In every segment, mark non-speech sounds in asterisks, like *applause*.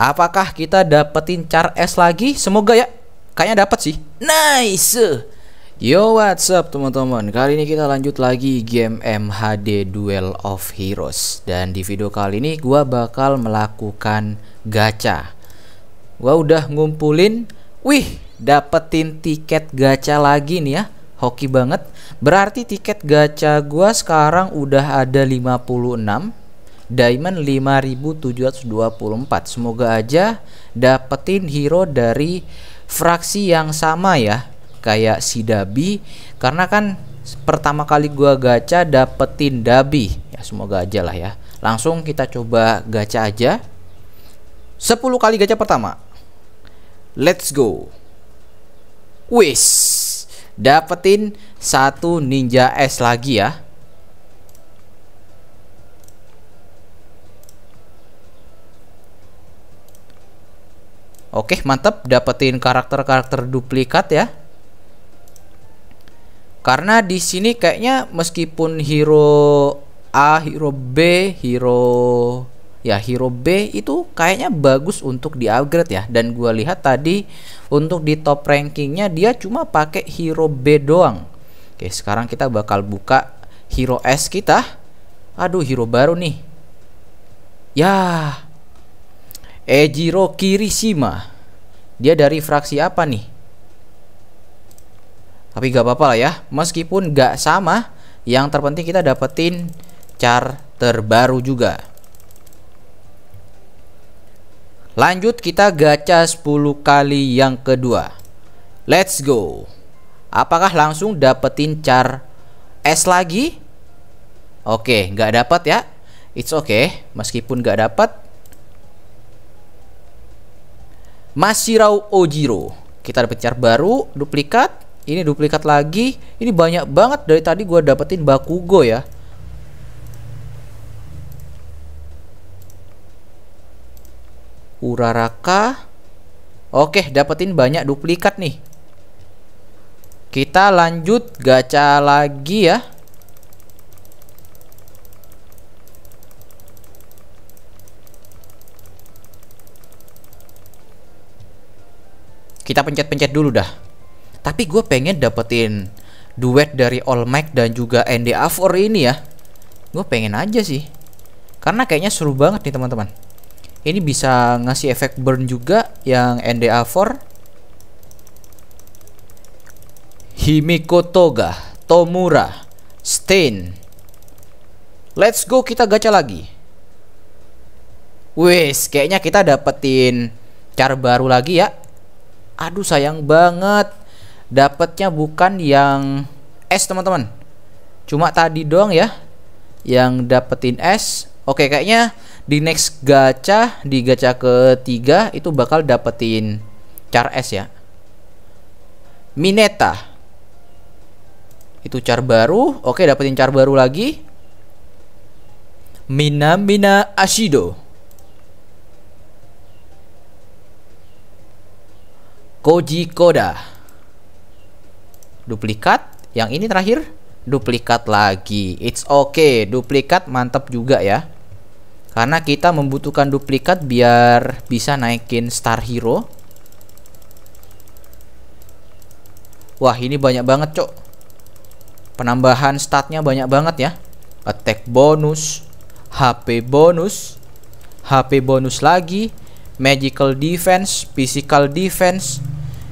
Apakah kita dapetin char S lagi? Semoga ya. Kayaknya dapat sih. Nice. Yo what's up teman-teman Kali ini kita lanjut lagi game MHD Duel of Heroes Dan di video kali ini gua bakal melakukan gacha Gua udah ngumpulin Wih dapetin tiket gacha lagi nih ya Hoki banget Berarti tiket gacha gua sekarang udah ada 56 Diamond 5724 Semoga aja dapetin hero dari fraksi yang sama ya kayak si Dabi. Karena kan pertama kali gua gacha dapetin Dabi. Ya semoga aja lah ya. Langsung kita coba gacha aja. 10 kali gacha pertama. Let's go. Wis dapetin satu ninja S lagi ya Oke, mantap dapetin karakter-karakter duplikat ya. Karena di sini kayaknya meskipun hero A, hero B, hero ya hero B itu kayaknya bagus untuk di-upgrade ya dan gua lihat tadi untuk di top rankingnya dia cuma pakai hero B doang. Oke, sekarang kita bakal buka hero S kita. Aduh, hero baru nih. Ya. Ejiro Kirishima. Dia dari fraksi apa nih? Tapi gak apa-apa lah ya Meskipun gak sama Yang terpenting kita dapetin Char terbaru juga Lanjut kita gacha 10 kali yang kedua Let's go Apakah langsung dapetin char S lagi? Oke, gak dapat ya It's okay Meskipun gak dapat Masirau Ojiro. Kita dapat char baru Duplikat ini duplikat lagi. Ini banyak banget dari tadi gue dapetin Bakugo ya. Uraraka. Oke dapetin banyak duplikat nih. Kita lanjut gacha lagi ya Kita pencet-pencet dulu dah tapi gue pengen dapetin duet dari All Might dan juga NDA4 ini ya. Gue pengen aja sih. Karena kayaknya seru banget nih teman-teman. Ini bisa ngasih efek burn juga yang NDA4. Himiko Toga, Tomura, Stain. Let's go kita gacha lagi. Wes, kayaknya kita dapetin cara baru lagi ya. Aduh sayang banget. Dapatnya bukan yang S teman-teman. Cuma tadi doang ya yang dapetin S. Oke kayaknya di next gacha di gacha ketiga itu bakal dapetin char S ya. Mineta. Itu char baru. Oke dapetin char baru lagi. Mina Mina Ashido Koji Koda duplikat? Yang ini terakhir? Duplikat lagi. It's okay. Duplikat mantap juga ya. Karena kita membutuhkan duplikat biar bisa naikin star hero. Wah ini banyak banget cok. Penambahan statnya banyak banget ya. Attack bonus HP bonus HP bonus lagi magical defense physical defense.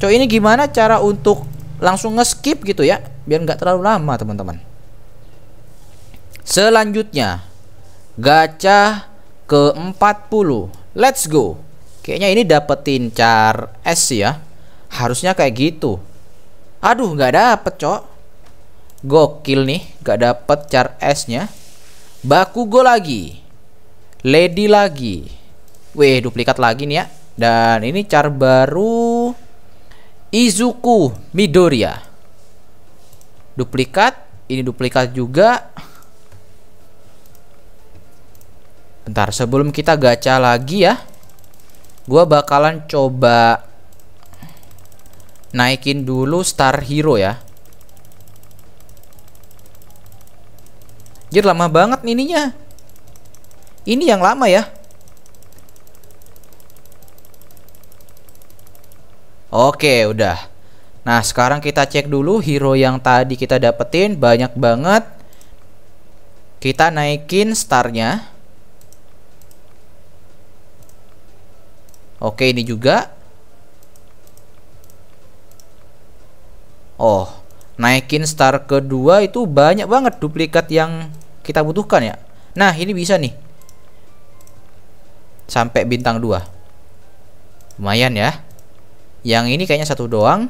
Cok ini gimana cara untuk langsung ngeskip gitu ya? Biar nggak terlalu lama teman-teman. Selanjutnya gacha ke 40 let's go. Kayaknya ini dapetin car S ya. Harusnya kayak gitu. Aduh nggak dapet cok. Gokil nih nggak dapet car S nya Bakugo lagi. Lady lagi Weh duplikat lagi nih ya Dan ini car baru Izuku Midoriya duplikat ini duplikat juga bentar sebelum kita gacha lagi ya gua bakalan coba naikin dulu star hero ya Jadi lama banget ininya. Ini yang lama ya. Oke, udah. Nah, sekarang kita cek dulu hero yang tadi kita dapetin banyak banget. Kita naikin starnya. Oke, ini juga. Oh, naikin star kedua itu banyak banget duplikat yang kita butuhkan ya. Nah, ini bisa nih. Sampai bintang 2. Lumayan ya. Yang ini kayaknya satu doang.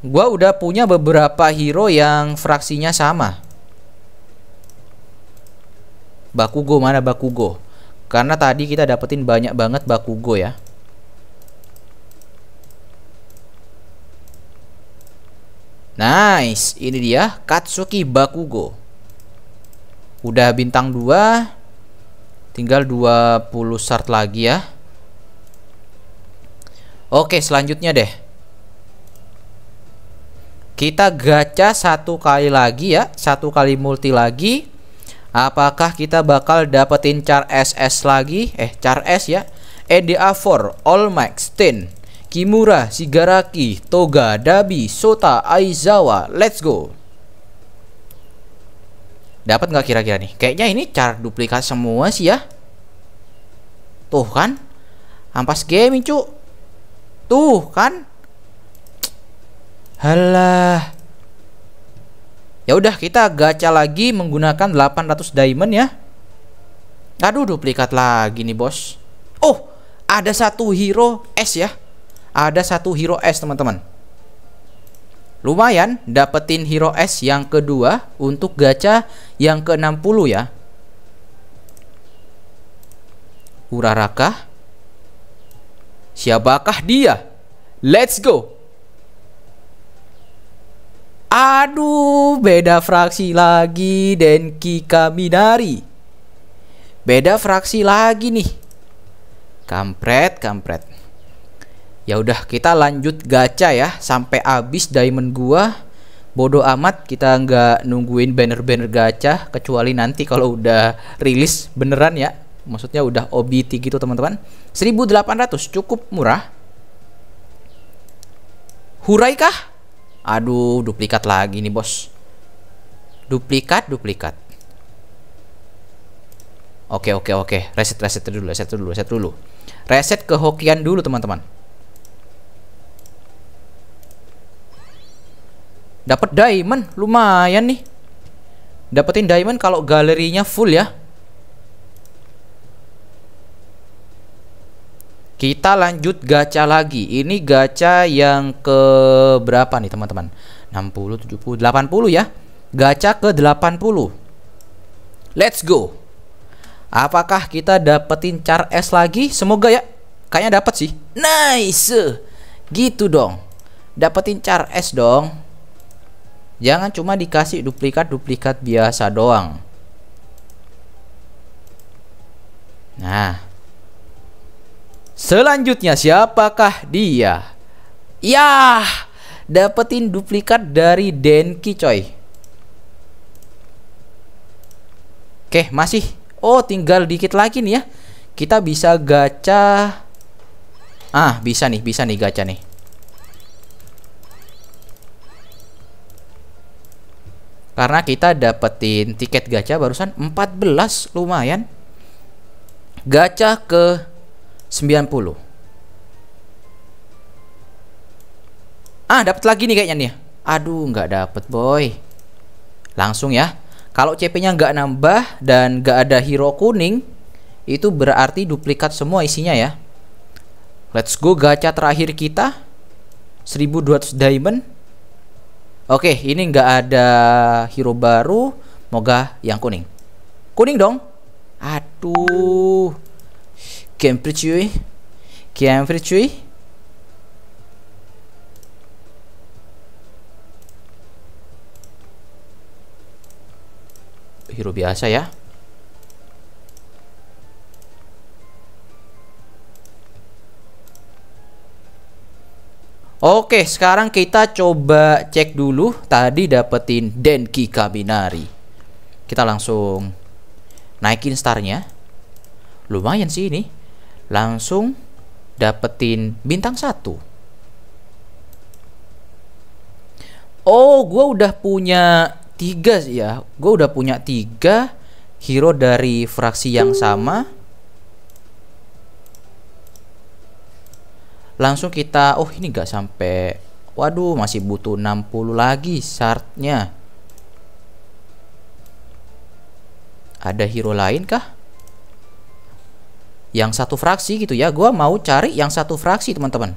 Gua udah punya beberapa hero yang fraksinya sama. Bakugo mana Bakugo? Karena tadi kita dapetin banyak banget Bakugo ya. Nice, ini dia Katsuki Bakugo. Udah bintang 2. Tinggal 20 shard lagi ya. Oke, selanjutnya deh. Kita gacha satu kali lagi ya, satu kali multi lagi. Apakah kita bakal dapetin char SS lagi? Eh, char S ya. EDA4 All Max 10 Kimura, Shigaraki, Toga, Dabi, Sota, Aizawa. Let's go. Dapat nggak kira-kira nih? Kayaknya ini cara duplikat semua sih ya. Tuh kan? Ampas gaming, cu. Tuh kan? Halah. Ya udah kita gacha lagi menggunakan 800 diamond ya. Aduh duplikat lagi nih, Bos. Oh, ada satu hero S ya ada satu hero S teman-teman Lumayan dapetin hero S yang kedua untuk gacha yang ke-60 ya Uraraka Siapakah dia? Let's go Aduh, beda fraksi lagi Denki Kaminari Beda fraksi lagi nih Kampret, kampret Ya udah kita lanjut gacha ya sampai habis diamond gua. Bodoh amat kita nggak nungguin banner-banner gacha kecuali nanti kalau udah rilis beneran ya. Maksudnya udah OBT gitu teman-teman. 1800 cukup murah. Hurai kah? Aduh, duplikat lagi nih, Bos. Duplikat, duplikat. Oke, oke, oke. Reset, reset dulu, reset dulu, reset dulu. Reset ke hokian dulu, teman-teman. Dapat diamond, lumayan nih. Dapetin diamond kalau galerinya full ya. Kita lanjut gacha lagi. Ini gacha yang ke berapa nih, teman-teman? 60, 70, 80 ya. Gacha ke 80. Let's go. Apakah kita dapetin char S lagi? Semoga ya. Kayaknya dapat sih. Nice. Gitu dong. Dapetin char S dong. Jangan cuma dikasih duplikat-duplikat biasa doang. Nah. Selanjutnya siapakah dia? Ya, dapetin duplikat dari Denki coy. Oke, masih. Oh, tinggal dikit lagi nih ya. Kita bisa gacha. Ah, bisa nih, bisa nih gacha nih. Karena kita dapetin tiket gacha barusan 14 lumayan. Gacha ke 90. Ah, dapat lagi nih kayaknya nih. Aduh, nggak dapet boy. Langsung ya. Kalau CP-nya nggak nambah dan nggak ada hero kuning, itu berarti duplikat semua isinya ya. Let's go gacha terakhir kita. 1200 diamond Oke, ini nggak ada hero baru. Moga yang kuning. Kuning dong. Aduh. Kempri cuy. Kempri cuy. Hero biasa ya. Oke, sekarang kita coba cek dulu tadi dapetin Denki Kabinari. Kita langsung naikin starnya. Lumayan sih ini. Langsung dapetin bintang satu. Oh, gue udah punya tiga sih ya. Gue udah punya tiga hero dari fraksi yang sama. Langsung kita, oh ini gak sampai. Waduh, masih butuh 60 lagi syaratnya. Ada hero lain kah? Yang satu fraksi gitu ya. Gua mau cari yang satu fraksi, teman-teman.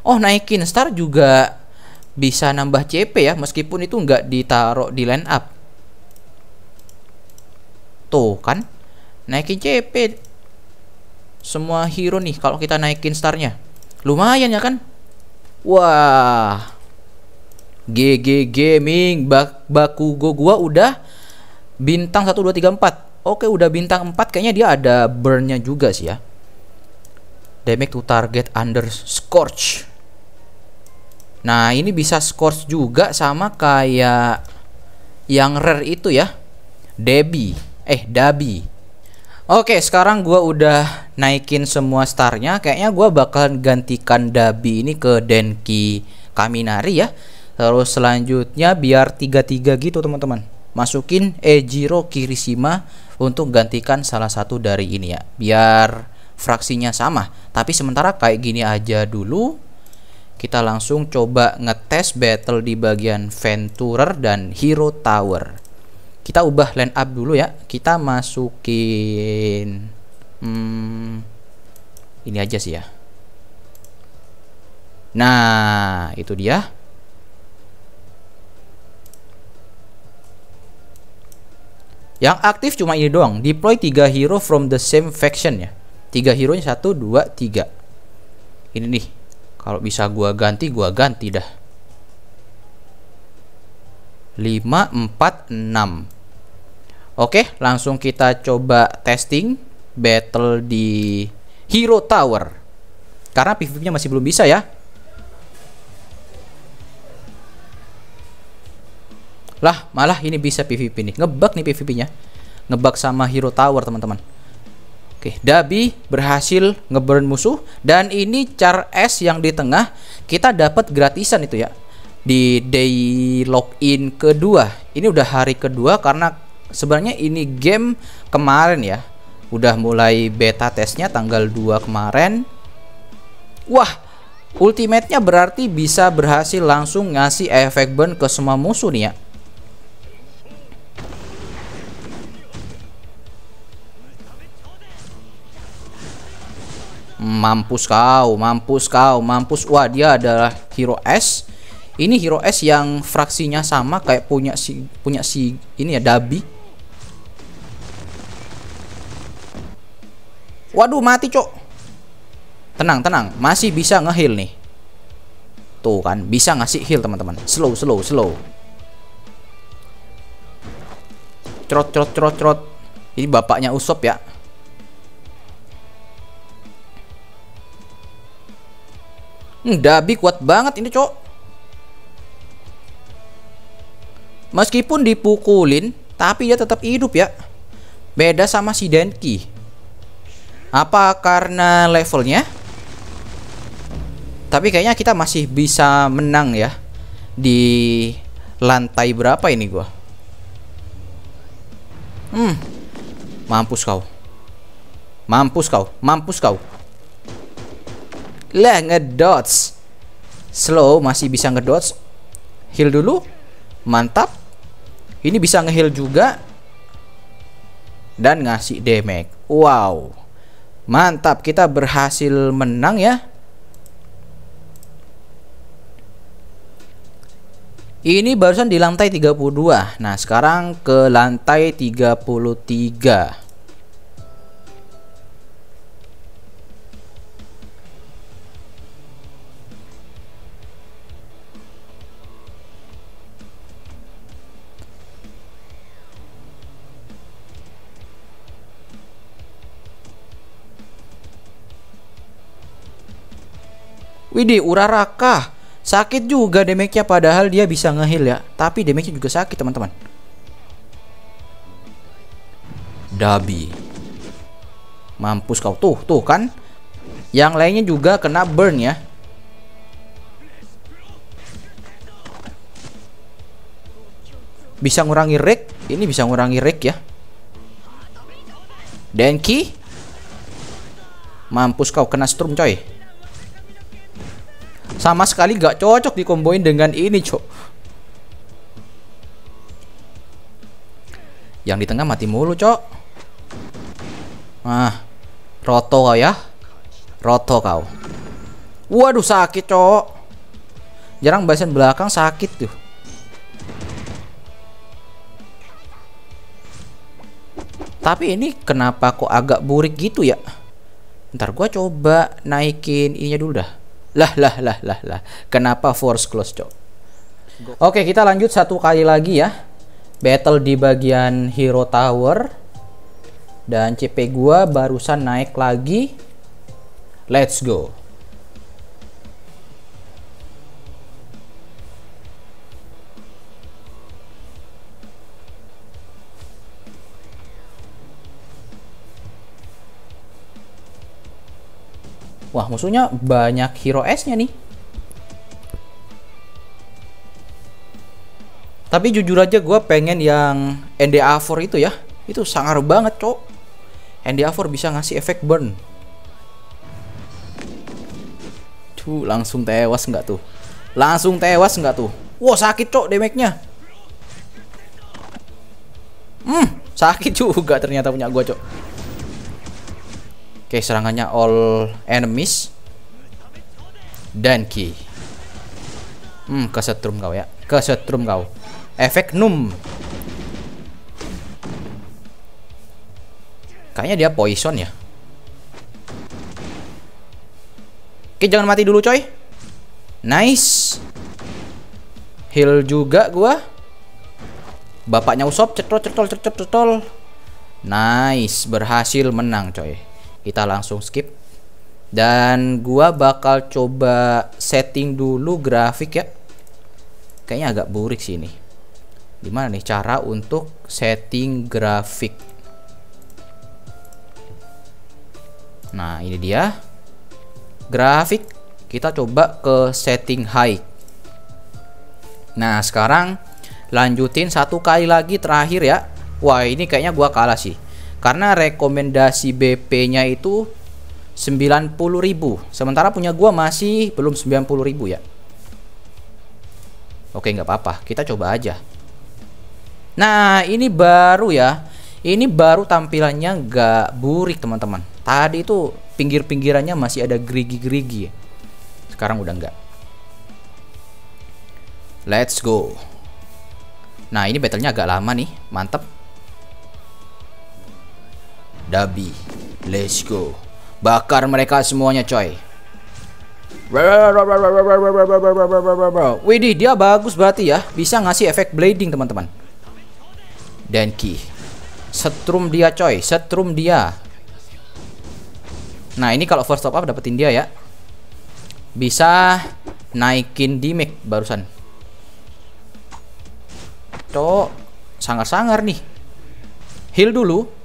Oh naikin star juga bisa nambah CP ya meskipun itu nggak ditaruh di line up. Tuh kan naikin CP semua hero nih kalau kita naikin starnya lumayan ya kan wah GG Gaming bak Bakugo gua udah bintang 1 2 3 4 oke udah bintang 4 kayaknya dia ada burnnya juga sih ya damage to target under scorch Nah, ini bisa scores juga sama kayak yang rare itu ya. Debbie, eh Dabi. Oke, sekarang gua udah naikin semua starnya. Kayaknya gua bakalan gantikan Dabi ini ke Denki Kaminari ya. Terus selanjutnya biar 3-3 gitu teman-teman. Masukin Ejiro Kirishima untuk gantikan salah satu dari ini ya. Biar fraksinya sama. Tapi sementara kayak gini aja dulu kita langsung coba ngetes battle di bagian Venturer dan Hero Tower. Kita ubah line up dulu ya. Kita masukin hmm, ini aja sih ya. Nah, itu dia. Yang aktif cuma ini doang. Deploy 3 hero from the same faction ya. 3 hero nya 1 2 3. Ini nih kalau bisa gua ganti, gua ganti dah. 5 4 6. Oke, langsung kita coba testing battle di Hero Tower. Karena PVP-nya masih belum bisa ya. Lah, malah ini bisa PVP nih. Ngebug nih PVP-nya. Ngebug sama Hero Tower, teman-teman. Oke, Dabi berhasil ngeburn musuh dan ini char S yang di tengah kita dapat gratisan itu ya. Di day login kedua. Ini udah hari kedua karena sebenarnya ini game kemarin ya. Udah mulai beta tesnya tanggal 2 kemarin. Wah, ultimate-nya berarti bisa berhasil langsung ngasih efek burn ke semua musuh nih ya. Mampus kau, mampus kau, mampus. Wah, dia adalah hero S. Ini hero S yang fraksinya sama kayak punya si punya si ini ya Dabi. Waduh, mati, Cok. Tenang, tenang. Masih bisa ngeheal nih. Tuh kan, bisa ngasih heal, teman-teman. Slow, slow, slow. Crot, crot, crot, crot. Ini bapaknya Usop ya. Hmm, Dabi kuat banget ini, Cok. Meskipun dipukulin, tapi dia tetap hidup ya. Beda sama si Denki. Apa karena levelnya? Tapi kayaknya kita masih bisa menang ya. Di lantai berapa ini gua? Hmm. Mampus kau. Mampus kau. Mampus kau. Lah ngedots. Slow masih bisa ngedots. Heal dulu. Mantap. Ini bisa ngeheal juga. Dan ngasih damage. Wow. Mantap, kita berhasil menang ya. Ini barusan di lantai 32. Nah, sekarang ke lantai 33. Widih, Uraraka. Sakit juga damage-nya padahal dia bisa ngeheal ya. Tapi damage-nya juga sakit, teman-teman. Dabi. Mampus kau tuh, tuh kan. Yang lainnya juga kena burn ya. Bisa ngurangi rek, ini bisa ngurangi rek ya. Denki. Mampus kau kena strum coy. Sama sekali gak cocok dikomboin dengan ini cok. Yang di tengah mati mulu cok. Ah, roto kau ya. Roto kau. Waduh sakit cok. Jarang bahasan belakang sakit tuh. Tapi ini kenapa kok agak burik gitu ya? Ntar gua coba naikin ininya dulu dah. Lah lah lah lah lah. Kenapa force close, Cok? Oke, kita lanjut satu kali lagi ya. Battle di bagian Hero Tower. Dan CP gua barusan naik lagi. Let's go. Wah, musuhnya banyak hero S-nya nih. Tapi jujur aja gue pengen yang NDA4 itu ya. Itu sangar banget, cok. NDA4 bisa ngasih efek burn. Tuh, langsung tewas nggak tuh? Langsung tewas nggak tuh? Wah, sakit, cok, damage-nya. Hmm, sakit *laughs* juga ternyata punya gue, cok. Oke, serangannya all enemies. Dan key. Hmm, kesetrum kau ya. Kesetrum kau. Efek num. Kayaknya dia poison ya. Oke, jangan mati dulu, coy. Nice. Heal juga gua. Bapaknya Usop cetol cetol cetol cetol. Nice, berhasil menang, coy kita langsung skip. Dan gua bakal coba setting dulu grafik ya. Kayaknya agak burik sih ini. Gimana nih cara untuk setting grafik? Nah ini dia. Grafik. Kita coba ke setting high nah sekarang lanjutin satu kali lagi terakhir ya. Wah ini kayaknya gua kalah sih karena rekomendasi BP-nya itu 90.000 sementara punya gua masih belum 90.000 ya. Oke nggak apa-apa. Kita coba aja. Nah ini baru ya. Ini baru tampilannya nggak burik teman-teman. Tadi itu pinggir-pinggirannya masih ada gerigi-gerigi sekarang udah nggak. Let's go. Nah ini battlenya agak lama nih. Mantep Dabi, let's go. Bakar mereka semuanya, coy. Widih, dia bagus berarti ya. Bisa ngasih efek blading, teman-teman. Denki. Setrum dia, coy. Setrum dia. Nah, ini kalau first top up dapetin dia ya. Bisa naikin damage barusan. Cok, sangar-sangar nih. Heal dulu.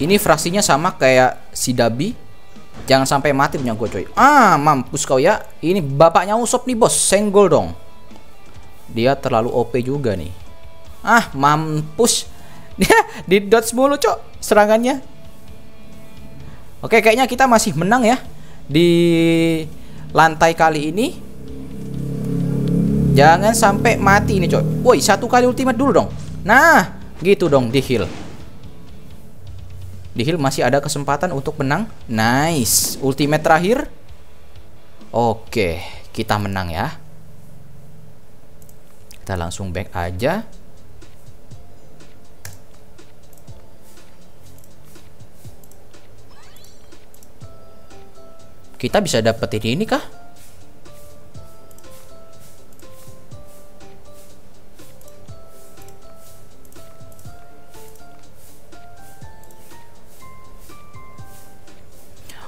Ini fraksinya sama kayak si Dabi. Jangan sampai mati punya gue coy. Ah, mampus kau ya. Ini bapaknya Usop nih bos. Senggol dong. Dia terlalu OP juga nih. Ah, mampus. *laughs* Dia di dodge mulu cok serangannya. Oke, kayaknya kita masih menang ya di lantai kali ini. Jangan sampai mati ini coy. Woi, satu kali ultimate dulu dong. Nah, gitu dong di heal. Di masih ada kesempatan untuk menang. Nice. Ultimate terakhir. Oke, kita menang ya. Kita langsung back aja. Kita bisa dapetin ini kah?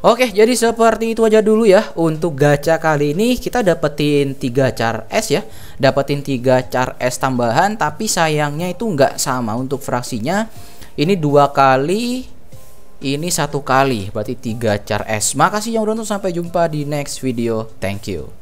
Oke, jadi seperti itu aja dulu ya untuk gacha kali ini kita dapetin 3 char S ya. Dapetin 3 char S tambahan tapi sayangnya itu nggak sama untuk fraksinya. Ini dua kali ini satu kali berarti 3 char S. Makasih yang udah nonton sampai jumpa di next video. Thank you.